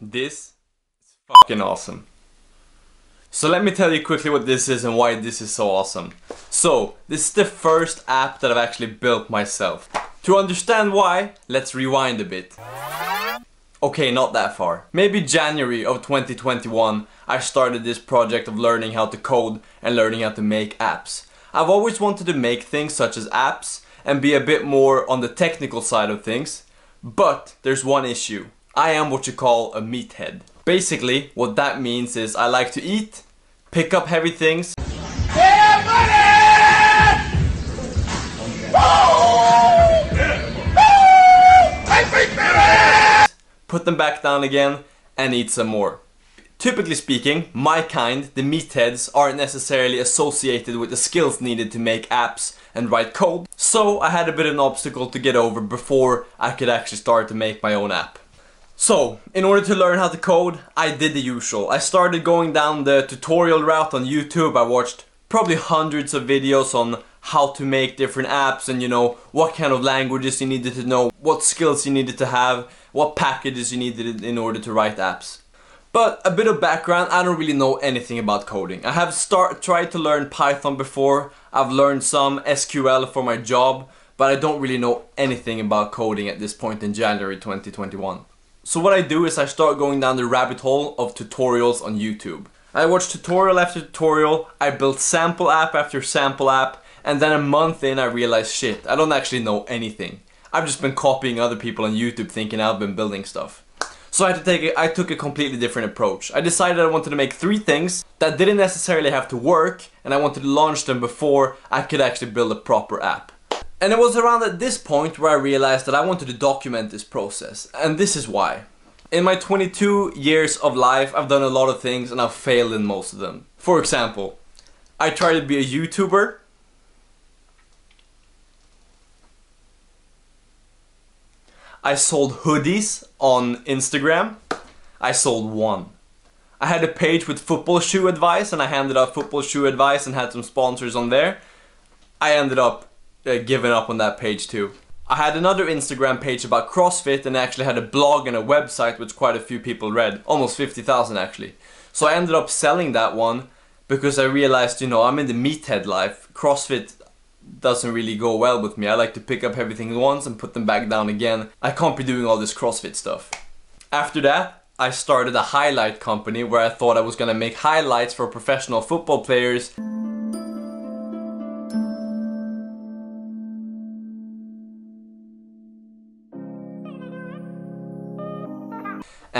This is fucking awesome. So let me tell you quickly what this is and why this is so awesome. So, this is the first app that I've actually built myself. To understand why, let's rewind a bit. Okay, not that far. Maybe January of 2021, I started this project of learning how to code and learning how to make apps. I've always wanted to make things such as apps and be a bit more on the technical side of things, but there's one issue. I am what you call a meathead. Basically, what that means is I like to eat, pick up heavy things, put them back down again, and eat some more. Typically speaking, my kind, the meatheads, aren't necessarily associated with the skills needed to make apps and write code, so I had a bit of an obstacle to get over before I could actually start to make my own app. So, in order to learn how to code, I did the usual. I started going down the tutorial route on YouTube. I watched probably hundreds of videos on how to make different apps and you know what kind of languages you needed to know, what skills you needed to have, what packages you needed in order to write apps. But a bit of background, I don't really know anything about coding. I have start tried to learn Python before. I've learned some SQL for my job, but I don't really know anything about coding at this point in January 2021. So what I do is I start going down the rabbit hole of tutorials on YouTube. I watch tutorial after tutorial, I build sample app after sample app, and then a month in I realize shit, I don't actually know anything. I've just been copying other people on YouTube thinking I've been building stuff. So I had to take a, I took a completely different approach. I decided I wanted to make three things that didn't necessarily have to work and I wanted to launch them before I could actually build a proper app. And it was around at this point where I realized that I wanted to document this process. And this is why. In my 22 years of life, I've done a lot of things and I've failed in most of them. For example, I tried to be a YouTuber. I sold hoodies on Instagram. I sold one. I had a page with football shoe advice and I handed out football shoe advice and had some sponsors on there. I ended up uh, giving up on that page too. I had another Instagram page about CrossFit and actually had a blog and a website which quite a few people read, almost 50,000 actually. So I ended up selling that one because I realized, you know, I'm in the meathead life. CrossFit doesn't really go well with me. I like to pick up everything once and put them back down again. I can't be doing all this CrossFit stuff. After that, I started a highlight company where I thought I was gonna make highlights for professional football players.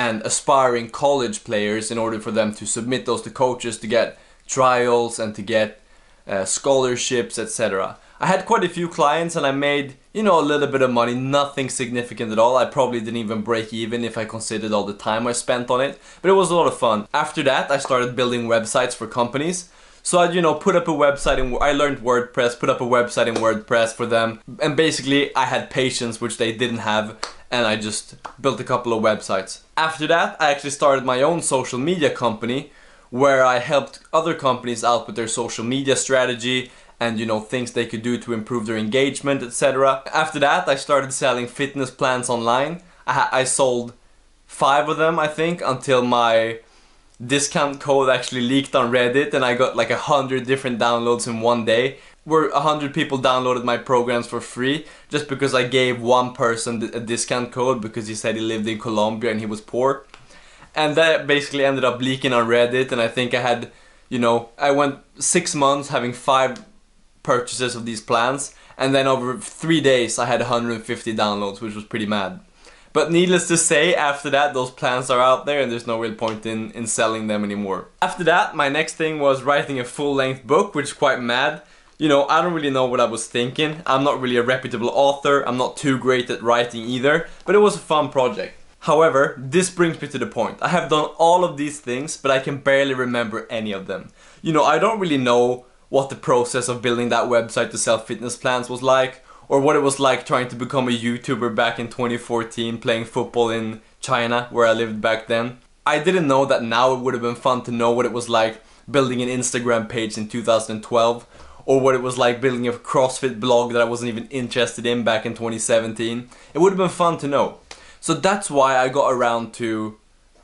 And aspiring college players in order for them to submit those to coaches to get trials and to get uh, scholarships, etc. I had quite a few clients and I made, you know, a little bit of money, nothing significant at all. I probably didn't even break even if I considered all the time I spent on it, but it was a lot of fun. After that, I started building websites for companies. So I'd, you know, put up a website and I learned WordPress, put up a website in WordPress for them. And basically I had patience, which they didn't have. And I just built a couple of websites. After that, I actually started my own social media company where I helped other companies out with their social media strategy and you know things they could do to improve their engagement etc. After that I started selling fitness plans online. I, I sold five of them I think until my discount code actually leaked on Reddit and I got like a hundred different downloads in one day where a hundred people downloaded my programs for free just because I gave one person a discount code because he said he lived in Colombia and he was poor. And that basically ended up leaking on Reddit and I think I had you know I went six months having five purchases of these plans and then over three days I had 150 downloads which was pretty mad but needless to say, after that, those plans are out there and there's no real point in, in selling them anymore. After that, my next thing was writing a full-length book, which is quite mad. You know, I don't really know what I was thinking. I'm not really a reputable author, I'm not too great at writing either, but it was a fun project. However, this brings me to the point. I have done all of these things, but I can barely remember any of them. You know, I don't really know what the process of building that website to sell fitness plans was like, or what it was like trying to become a YouTuber back in 2014 playing football in China where I lived back then. I didn't know that now it would have been fun to know what it was like building an Instagram page in 2012 or what it was like building a CrossFit blog that I wasn't even interested in back in 2017. It would have been fun to know. So that's why I got around to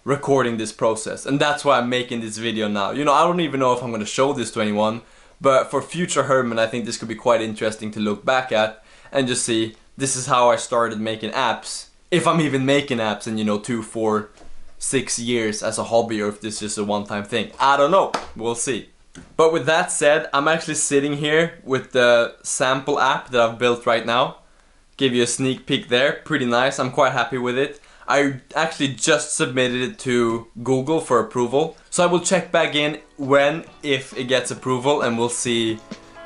recording this process. And that's why I'm making this video now. You know, I don't even know if I'm gonna show this to anyone, but for future Herman, I think this could be quite interesting to look back at and just see this is how I started making apps. If I'm even making apps in, you know, two, four, six years as a hobby or if this is a one-time thing. I don't know. We'll see. But with that said, I'm actually sitting here with the sample app that I've built right now. Give you a sneak peek there. Pretty nice. I'm quite happy with it. I actually just submitted it to Google for approval. So I will check back in when, if it gets approval, and we'll see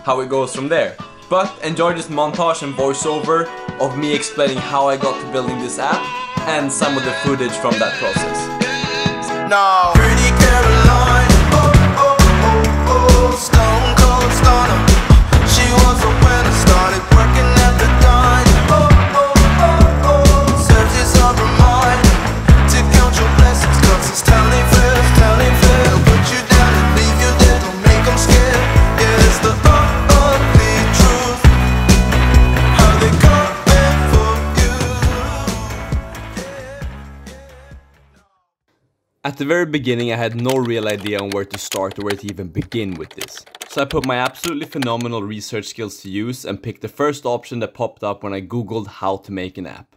how it goes from there. But enjoy this montage and voiceover of me explaining how I got to building this app and some of the footage from that process. No. At the very beginning I had no real idea on where to start or where to even begin with this. So I put my absolutely phenomenal research skills to use and picked the first option that popped up when I googled how to make an app.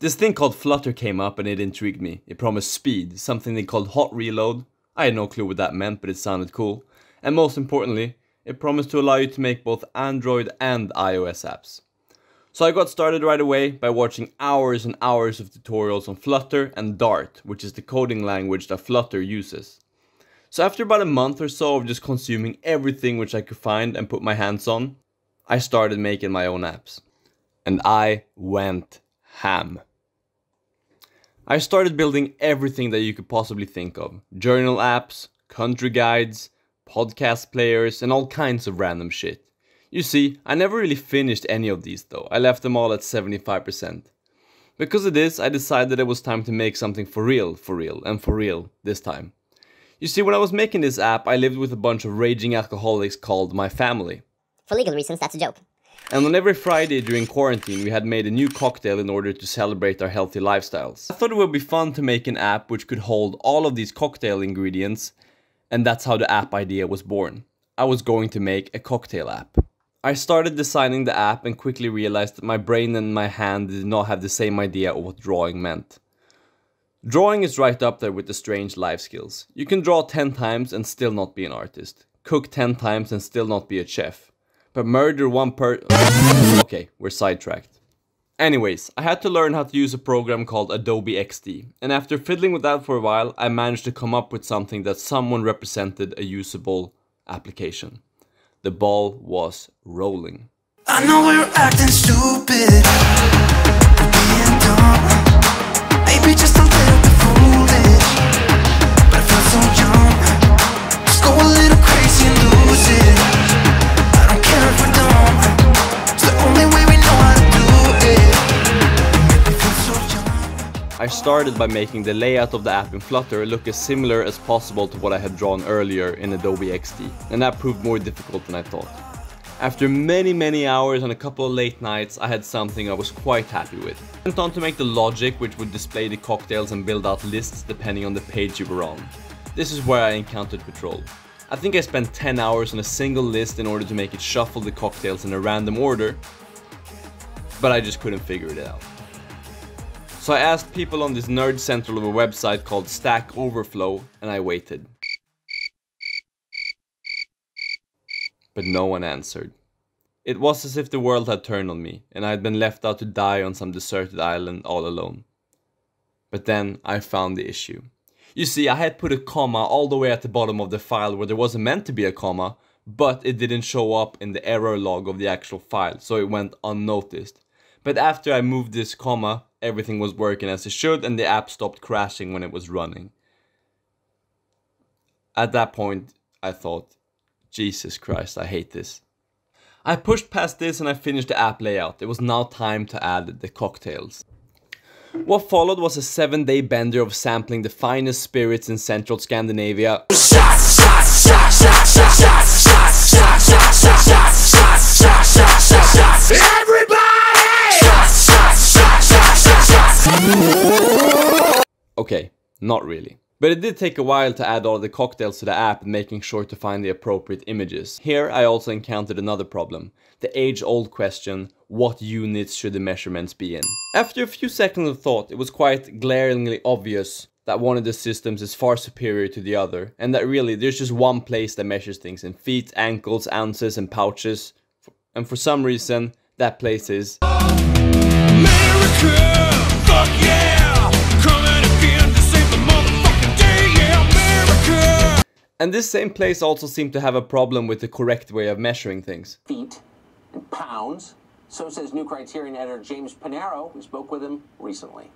This thing called Flutter came up and it intrigued me. It promised speed, something they called hot reload. I had no clue what that meant but it sounded cool. And most importantly, it promised to allow you to make both Android and iOS apps. So I got started right away by watching hours and hours of tutorials on Flutter and Dart, which is the coding language that Flutter uses. So after about a month or so of just consuming everything which I could find and put my hands on, I started making my own apps. And I went ham. I started building everything that you could possibly think of. Journal apps, country guides, podcast players, and all kinds of random shit. You see, I never really finished any of these though, I left them all at 75%. Because of this, I decided that it was time to make something for real, for real, and for real this time. You see, when I was making this app, I lived with a bunch of raging alcoholics called my family. For legal reasons, that's a joke. And on every Friday during quarantine, we had made a new cocktail in order to celebrate our healthy lifestyles. I thought it would be fun to make an app which could hold all of these cocktail ingredients, and that's how the app idea was born. I was going to make a cocktail app. I started designing the app and quickly realized that my brain and my hand did not have the same idea of what drawing meant. Drawing is right up there with the strange life skills. You can draw 10 times and still not be an artist. Cook 10 times and still not be a chef. But murder one per- Okay, we're sidetracked. Anyways, I had to learn how to use a program called Adobe XD, and after fiddling with that for a while, I managed to come up with something that someone represented a usable application. The ball was rolling. I know we're acting stupid, we're I started by making the layout of the app in Flutter look as similar as possible to what I had drawn earlier in Adobe XD, and that proved more difficult than I thought. After many many hours and a couple of late nights, I had something I was quite happy with. I went on to make the logic which would display the cocktails and build out lists depending on the page you were on. This is where I encountered Patrol. I think I spent 10 hours on a single list in order to make it shuffle the cocktails in a random order, but I just couldn't figure it out. So I asked people on this nerd central of a website called Stack Overflow and I waited. But no one answered. It was as if the world had turned on me and I had been left out to die on some deserted island all alone. But then I found the issue. You see, I had put a comma all the way at the bottom of the file where there wasn't meant to be a comma, but it didn't show up in the error log of the actual file, so it went unnoticed. But after I moved this comma, everything was working as it should and the app stopped crashing when it was running. At that point, I thought, Jesus Christ, I hate this. I pushed past this and I finished the app layout. It was now time to add the cocktails. What followed was a seven day bender of sampling the finest spirits in central Scandinavia. Okay, Not really. But it did take a while to add all the cocktails to the app and making sure to find the appropriate images. Here I also encountered another problem. The age-old question, what units should the measurements be in? After a few seconds of thought, it was quite glaringly obvious that one of the systems is far superior to the other, and that really there's just one place that measures things in feet, ankles, ounces, and pouches. And for some reason, that place is America! And this same place also seemed to have a problem with the correct way of measuring things. Feet and pounds. So says new Criterion editor James Panero, who spoke with him recently.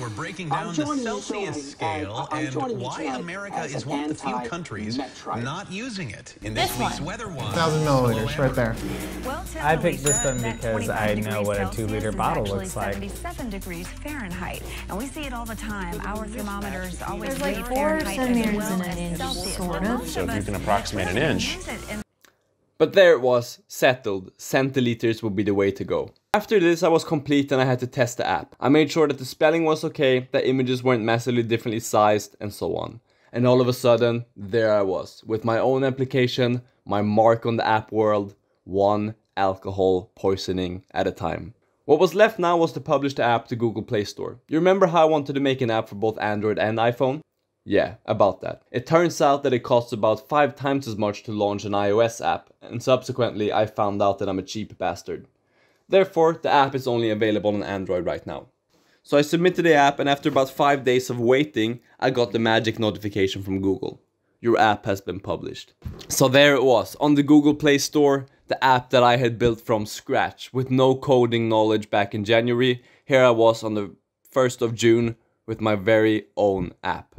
We're breaking down the Celsius scale and why America is one of the few countries not using it in this, this week's Weather Watch. Thousand milliliters, right there. I picked this one because I know what a two-liter bottle looks like. 77 degrees Fahrenheit, and we see it all the time. Our thermometers always There's like four centimeters in an inch, sort of. So if you can approximate an inch. But there it was, settled. Centiliters would be the way to go. After this I was complete and I had to test the app. I made sure that the spelling was okay, that images weren't massively differently sized and so on. And all of a sudden, there I was, with my own application, my mark on the app world, one alcohol poisoning at a time. What was left now was to publish the app to Google Play Store. You remember how I wanted to make an app for both Android and iPhone? Yeah, about that. It turns out that it costs about 5 times as much to launch an iOS app, and subsequently I found out that I'm a cheap bastard. Therefore, the app is only available on Android right now. So I submitted the app and after about 5 days of waiting, I got the magic notification from Google. Your app has been published. So there it was, on the Google Play Store, the app that I had built from scratch with no coding knowledge back in January. Here I was on the 1st of June with my very own app.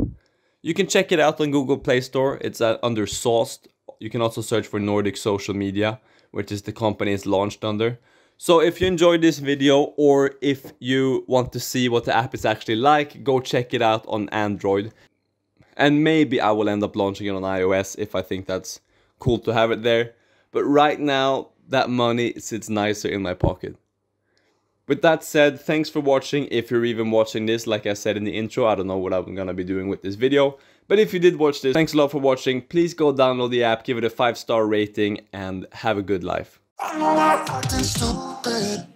You can check it out on Google Play Store. It's uh, under Sauced. You can also search for Nordic Social Media, which is the company it's launched under. So if you enjoyed this video or if you want to see what the app is actually like, go check it out on Android. And maybe I will end up launching it on iOS if I think that's cool to have it there. But right now, that money sits nicer in my pocket. With that said, thanks for watching. If you're even watching this, like I said in the intro, I don't know what I'm gonna be doing with this video. But if you did watch this, thanks a lot for watching. Please go download the app, give it a 5 star rating, and have a good life. I'm not acting stupid.